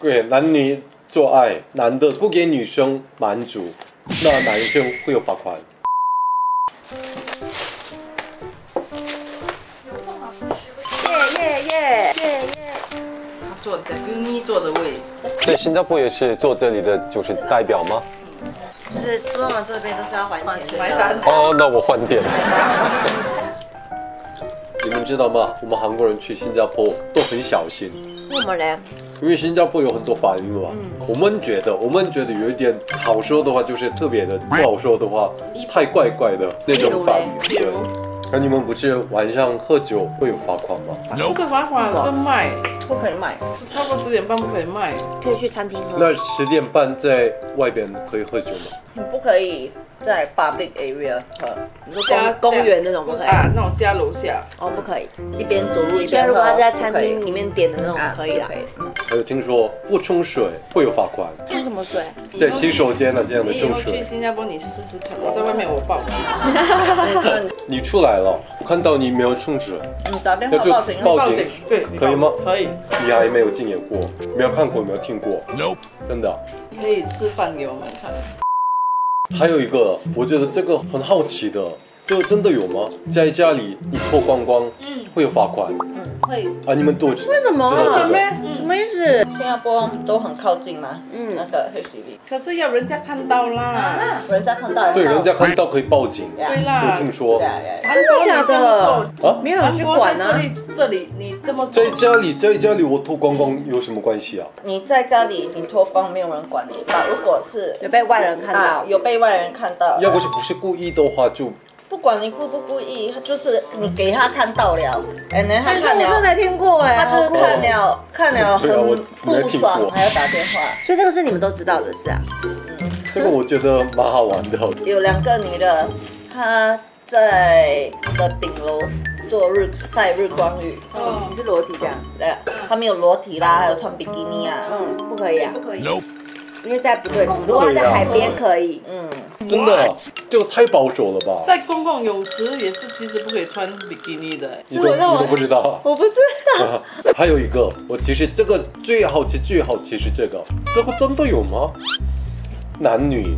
对，男女做爱，男的不给女生满足，那男生会有罚款。耶耶耶耶耶！他坐的你坐的位，在新加坡也是坐这里的就是代表吗？就是坐完这边都是要还钱的。哦，那我换店。你们知道吗？我们韩国人去新加坡都很小心，为什么嘞？因为新加坡有很多法律嘛。我们觉得，我们觉得有一点好说的话就是特别的，不好说的话太怪怪的那种法律。对。那你们不是晚上喝酒会有罚款吗？这个罚款是卖，不可以卖，超过十点半不可以卖。可以去餐厅喝。那十点半在外边可以喝酒吗？你不可以在 public area 喝，你说公公园那种不可以？啊，那种家楼下。哦，不可以。一边走路一虽然边喝。如果他是在餐厅里面点的那种可以啦不。可以。还有听说不冲水会有罚款，冲什么水？在洗手间的这样的你以后去水。新加坡你试试看，我在外面我报 你出来了，我看到你没有冲水，你打电话报警，报警警，对，你可以吗可以，你还没有经验过，没有看过，没有听过，真的。可以示范给我们看。还有一个，我觉得这个很好奇的，这真的有吗？在家里你脱光光，嗯会有罚款嗯，会。啊？你们都知为什么知道这啊？什么意思？新加坡都很靠近嘛，嗯那个 HDB，可是要人家看到啦。人家看到，对，人家看到可以报警。对啦我听说真的假的啊，没有人去管啊这。里这里你这么做在家里，在家里我脱光光有什么关系啊？你在家里你脱光没有人管你，但如果是有被外人看啊到，有被外人看到，要不是不是故意的话，就不管你故不故意，他就是你给他看到了，哎，那他看了，我真没听过哎，他就是看了看了很不爽，过还要打电话。所以这个是你们都知道的事啊。嗯这个我觉得蛮好玩的。有两个女的，她在的顶楼做日晒日光浴，哦你是裸体这样？对，他没有裸体啦，还有穿比基尼啊，嗯，不可以啊，不可以。因为在不对称。如果在海边可以，嗯，真的，这个太保守了吧？在公共泳池也是，其实不可以穿比基尼的。你都你都不知道。我不知道。啊 还有一个，我其实这个最好奇，最好奇是这个，这个真的有吗？男女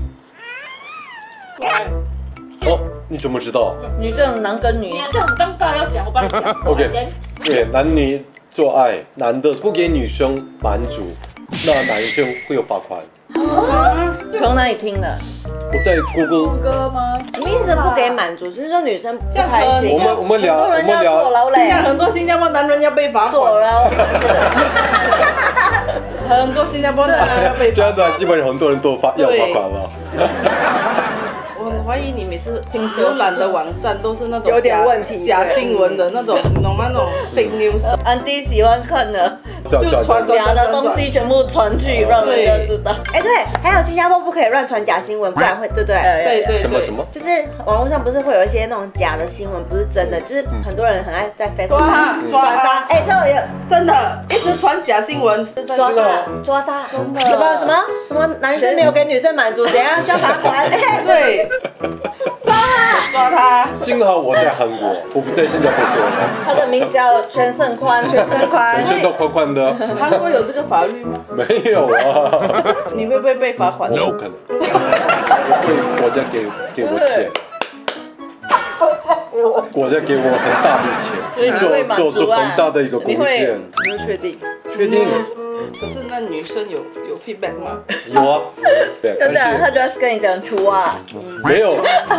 哦，你怎么知道你这种男跟女你，这很尴尬，要讲我帮你讲。？OK，对，男女做爱，男的不给女生满足，那男生会有罚款。从哪里听的？我在 Google，哥吗？什么意思？不给满足，就是说女生不这样开心我。们我们聊，我很多人要坐们聊，牢嘞，现在很多新加坡男人要被罚坐，牢，很多新加坡男人要被罚 这样的基本上很多人都罚要罚款了。怀疑你每次浏览的网站都是那种有点假问题假新闻的那种，你懂吗？那种 fake news，安迪喜欢看的。就传假的东西全部传去，让人家知道。哎，对，还有新加坡不可以乱传假新闻，不然会对不对？对对对什么什么？就是网络上不是会有一些那种假的新闻，不是真的，就是很多人很爱在 Facebook 抓他抓转发。他，哎，这我有真的一直传假新闻，抓他，抓他，真的。什么什么什么男生没有给女生满足，怎样？就要罚款？哎，对，抓他抓他，幸好我在韩国，我不在新加坡。做，他的名叫全胜宽，全胜宽。全身都宽宽的，韩国有这个法律吗？没有啊，你会不会被罚款？我不可能，会国家给给我钱。国家给我很大的钱，所以你会满做做出很大的一个贡你会献，你会确定？确定可是那女生有有 feedback 吗？有啊，对，就这样，他主要是跟你讲出啊，没有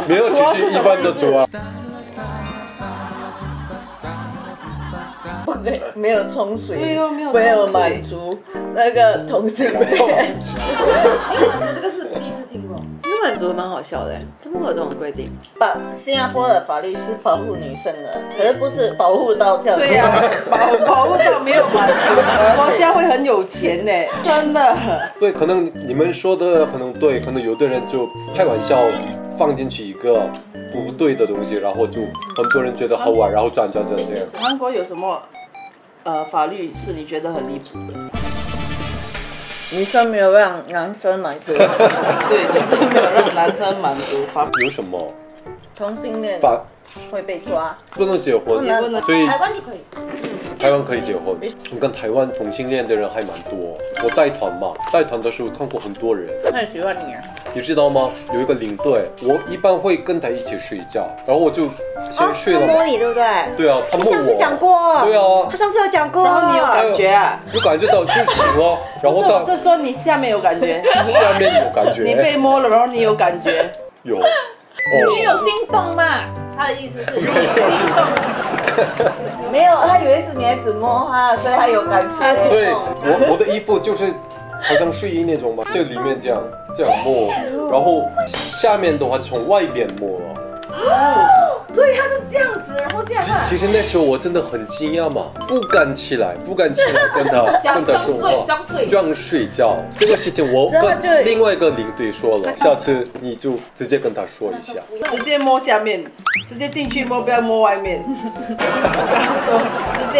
没有，其实一般的除啊，不对，没有冲水，没有没有满足那个同性 恋。我这个是满足蛮好笑的，怎么会有这种规定？保新加坡的法律是保护女生的，可是不是保护到这样。对呀、保保护到没有满足，国家会很有钱呢，真的。对，可能你们说的可能对，可能有的人就开玩笑放进去一个不对的东西，然后就很多人觉得好玩，然后转转转这样。韩国有什么呃法律是你觉得很离谱的？女生没有让男生满足，对，女生没有让男生满足法。有什么同性恋法会被抓。不能结婚不能不能所以台湾就可以。台湾可以结婚。你看台湾同性恋的人还蛮多。我带团嘛，带团的时候看过很多人。他很喜欢你啊。你知道吗？有一个领队，我一般会跟他一起睡觉，然后我就先睡了摸你对不对？对啊，他摸我上次我。讲过。对啊他，上次有讲过。然后你有感觉啊？有感觉到就醒了，然后不是，我到是说你下面有感觉，下面有感觉。你被摸了，然后你有感觉。有。你哦，有心动吗？他的意思是你有心动。没有，他以为是女孩子摸他，所以他有感觉。所以我我的衣服就是好像睡衣那种嘛，就里面这样这样摸，然后下面的话从外边摸了。所以他是这样子，然后这样其其实那时候我真的很惊讶嘛，不敢起来，不敢起来跟他讲 跟他说装睡话，装睡这样睡觉这个事情我跟另外一个领队说了，下次你就直接跟他说一下。直接摸下面，直接进去摸，不要摸外面。他说，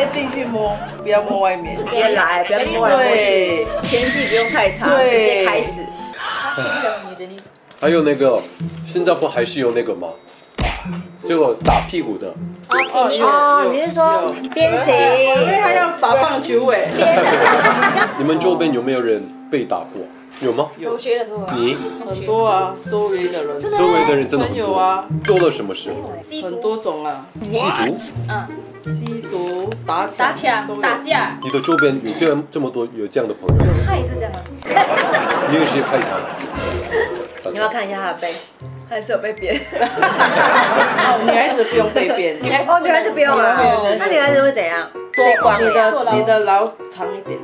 直接进去摸，不要摸外面。直接来，不要摸来摸去。对，前戏不用太长，直接开始。他受不了你的意思。还有那个新加坡还是有那个吗？这个打屁股的，哦你是说有鞭刑？因为他要打棒球尾。你们周边有没有人被打过？有吗？有学的时候啊，你很多啊，周围的人，周围的人真的多啊，做了什么事？很吸毒、多种啊，吸毒？嗯，吸毒、打抢、打抢打。架，你的周边有这样这么多有这样的朋友？他也是这样啊。你也是开枪？你要看一下他的背，还是有被鞭？哦，女孩子不用被编，哦，女孩子不用啊对。那女孩子会怎样？多你坐牢的你的牢长一点。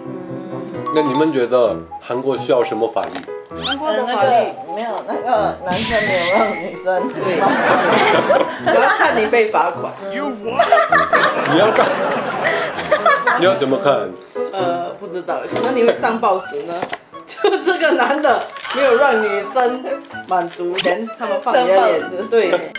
那你们觉得韩国需要什么法律？韩国的法律个没有，那个男生没有让女生对，我要看你被罚款。你要看，你要怎么看？呃，不知道，可能你会上报纸呢。就这个男的没有让女生满足，连他们放你的脸子，对，